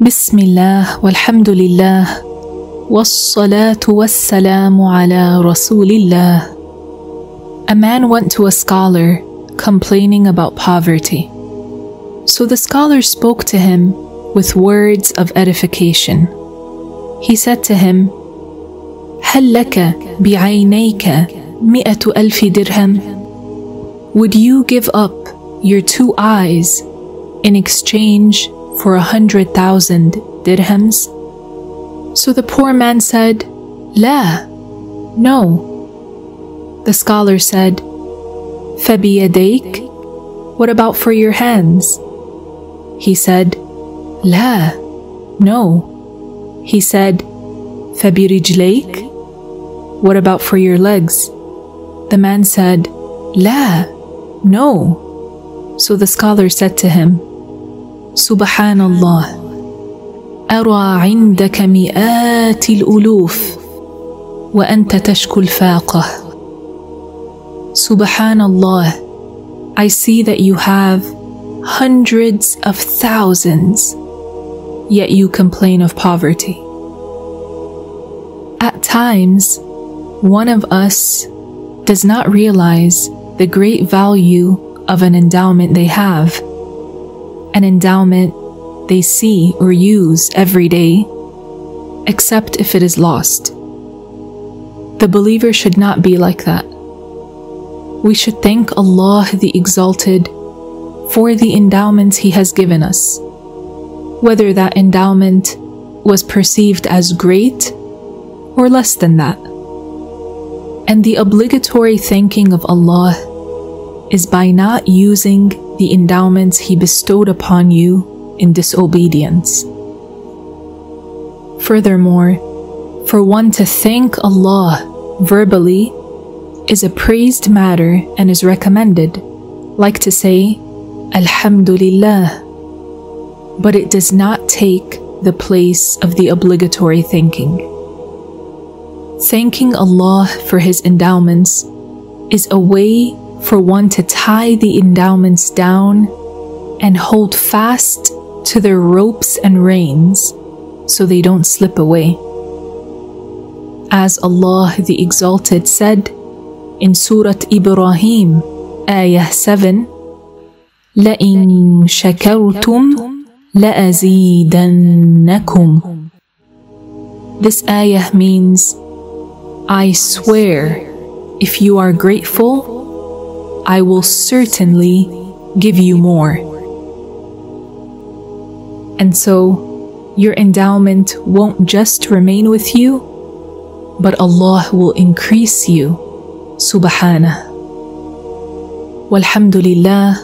بسم الله والحمد لله والصلاة والسلام على رسول الله. A man went to a scholar complaining about poverty. So the scholar spoke to him with words of edification. He said to him, هل لك بعينيك مئة ألف درهم? Would you give up your two eyes in exchange for a hundred thousand dirhams? So the poor man said, La, no. The scholar said, Fabiyadaik, what about for your hands? He said, La, no. He said, Fabirijlaik, what about for your legs? The man said, La, no. So the scholar said to him, سبحان الله أرى عندك مئات الألوف وأنت تشكو الفاقة سبحان الله I see that you have hundreds of thousands yet you complain of poverty At times one of us does not realize the great value of an endowment they have an endowment they see or use every day, except if it is lost. The believer should not be like that. We should thank Allah the Exalted for the endowments He has given us, whether that endowment was perceived as great or less than that. And the obligatory thanking of Allah is by not using the endowments He bestowed upon you in disobedience. Furthermore, for one to thank Allah verbally is a praised matter and is recommended, like to say, Alhamdulillah, but it does not take the place of the obligatory thanking. Thanking Allah for His endowments is a way for one to tie the endowments down and hold fast to their ropes and reins so they don't slip away. As Allah the Exalted said in Surah Ibrahim, Ayah 7, لَإِن شَكَرْتُمْ لَأَزِيدَنَّكُمْ This ayah means, I swear, if you are grateful, I will certainly give you more. And so, your endowment won't just remain with you, but Allah will increase you. Subhanah. والحمد لله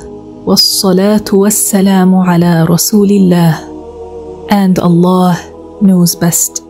والصلاة والسلام على رسول الله and Allah knows best.